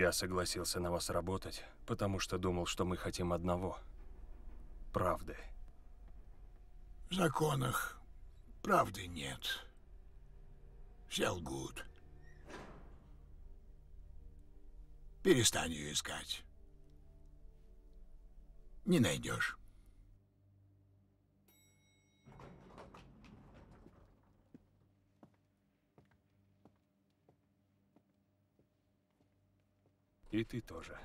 Я согласился на вас работать, потому что думал, что мы хотим одного. Правды. В законах правды нет. Все лгут. Перестань ее искать. Не найдешь. И ты тоже.